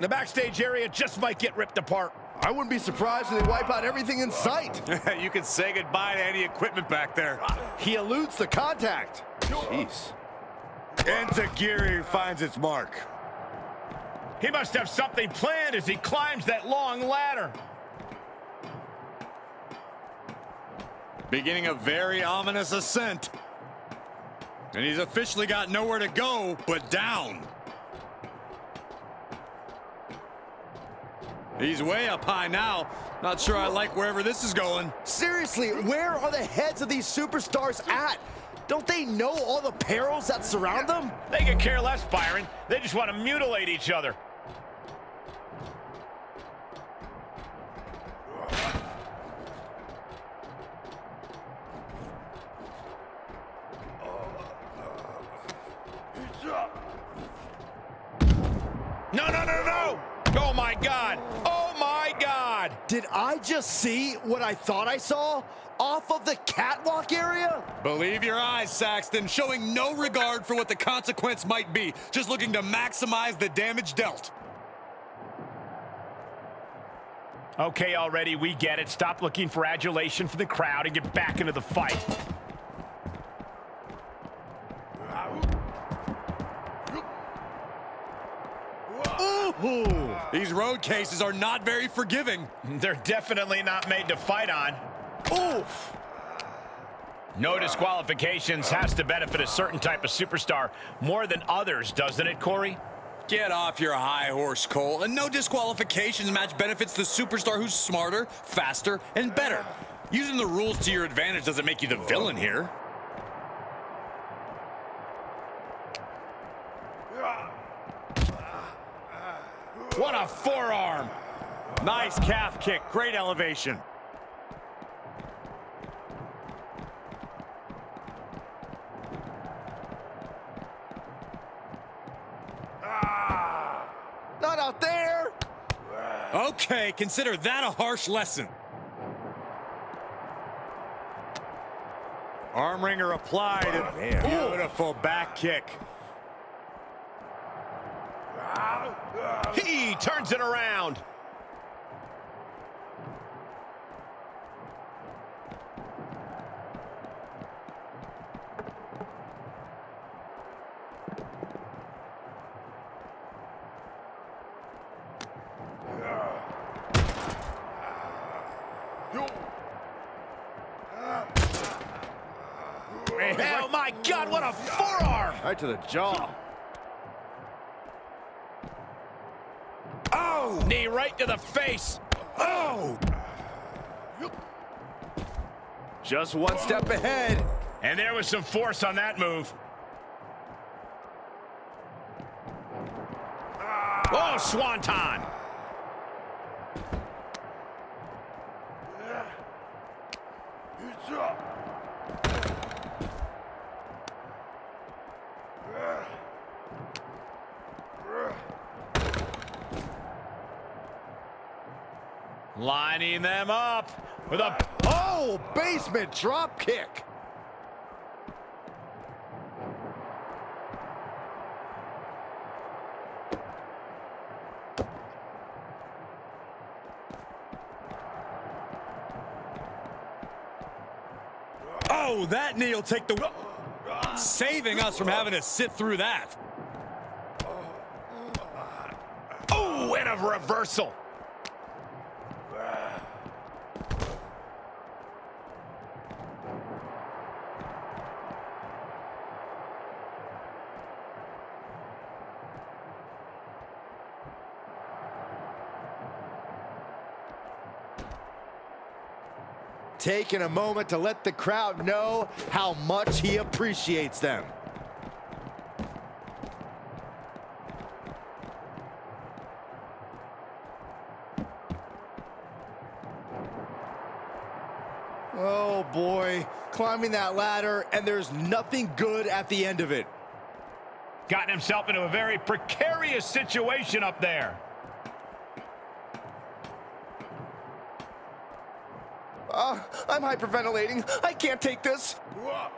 The backstage area just might get ripped apart. I wouldn't be surprised if they wipe out everything in sight. you can say goodbye to any equipment back there. He eludes the contact. Jeez. Enzuigiri finds its mark. He must have something planned as he climbs that long ladder. Beginning a very ominous ascent. And he's officially got nowhere to go but down. He's way up high now. Not sure I like wherever this is going. Seriously, where are the heads of these superstars at? Don't they know all the perils that surround them? They could care less, Byron. They just want to mutilate each other. No, no, no, no! Oh, my God! Oh, my God! Did I just see what I thought I saw? Off of the catwalk area? Believe your eyes, Saxton, showing no regard for what the consequence might be, just looking to maximize the damage dealt. Okay, already, we get it. Stop looking for adulation from the crowd and get back into the fight. Ooh. These road cases are not very forgiving. They're definitely not made to fight on. Oof. No disqualifications has to benefit a certain type of superstar more than others, doesn't it, Corey? Get off your high horse, Cole. And no disqualifications match benefits the superstar who's smarter, faster, and better. Using the rules to your advantage doesn't make you the villain here. What a forearm! Nice calf kick, great elevation. Ah. Not out there! Okay, consider that a harsh lesson. Arm wringer applied. man. Beautiful back kick. He turns it around. Oh my God, what a forearm! Right to the jaw. Oh! Knee right to the face. Oh! Just one step ahead. And there was some force on that move. Oh, Swanton! Lining them up with a... Oh, basement drop kick. Oh, that knee will take the... Saving us from having to sit through that. Oh, and a reversal. Taking a moment to let the crowd know how much he appreciates them. Oh boy, climbing that ladder and there's nothing good at the end of it. Gotten himself into a very precarious situation up there. Uh, I'm hyperventilating. I can't take this.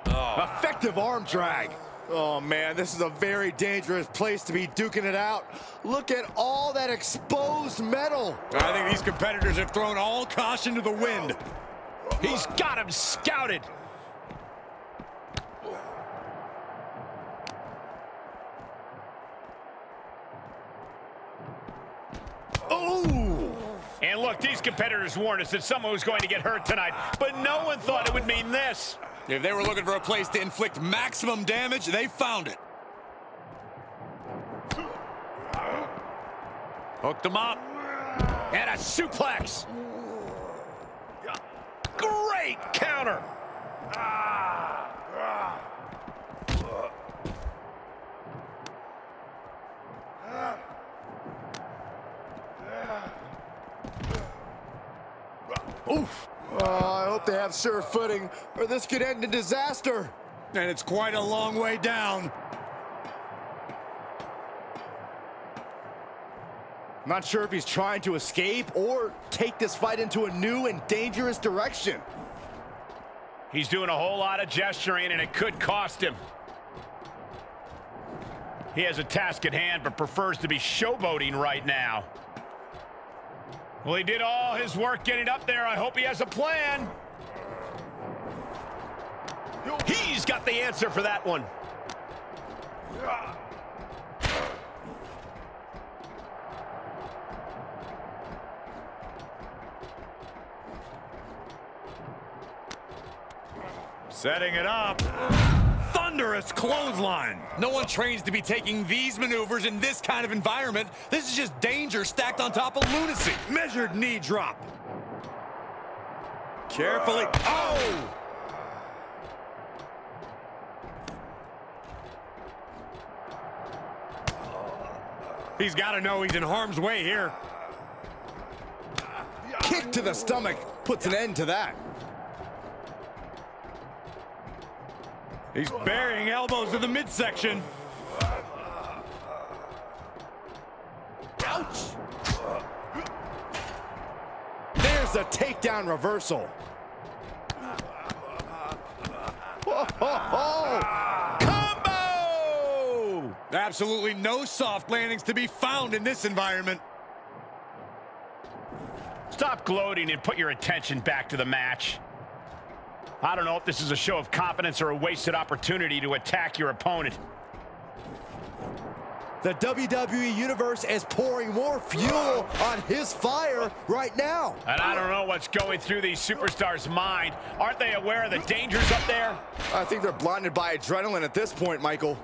Effective arm drag. Oh man, this is a very dangerous place to be duking it out. Look at all that exposed metal. I think these competitors have thrown all caution to the wind. He's got him scouted. And look, these competitors warned us that someone was going to get hurt tonight, but no one thought it would mean this. If they were looking for a place to inflict maximum damage, they found it. Hooked him up. And a suplex. Great counter. Ah. Oof! Oh, I hope they have sure footing, or this could end in disaster. And it's quite a long way down. Not sure if he's trying to escape or take this fight into a new and dangerous direction. He's doing a whole lot of gesturing, and it could cost him. He has a task at hand, but prefers to be showboating right now. Well, he did all his work getting up there. I hope he has a plan. He's got the answer for that one. Setting it up. Thunderous clothesline. No one trains to be taking these maneuvers in this kind of environment. This is just danger stacked on top of lunacy. Measured knee drop. Carefully. Oh! He's got to know he's in harm's way here. Kick to the stomach puts an end to that. He's burying elbows to the midsection. Ouch! There's a takedown reversal. Whoa, ho, ho. Combo! Absolutely no soft landings to be found in this environment. Stop gloating and put your attention back to the match. I don't know if this is a show of confidence or a wasted opportunity to attack your opponent. The WWE Universe is pouring more fuel on his fire right now. And I don't know what's going through these superstars' mind. Aren't they aware of the dangers up there? I think they're blinded by adrenaline at this point, Michael.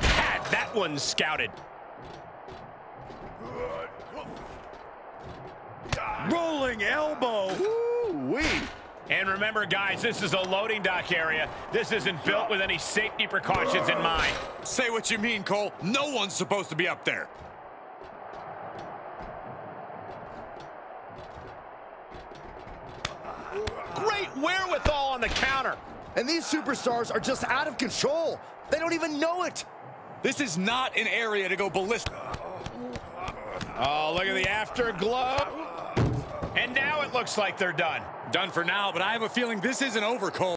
Had that one scouted. Rolling elbow. Woo-wee. And remember, guys, this is a loading dock area. This isn't built with any safety precautions in mind. Say what you mean, Cole. No one's supposed to be up there. Great wherewithal on the counter. And these superstars are just out of control. They don't even know it. This is not an area to go ballistic. Oh, look at the afterglow. And now it looks like they're done. Done for now, but I have a feeling this isn't over, Cole.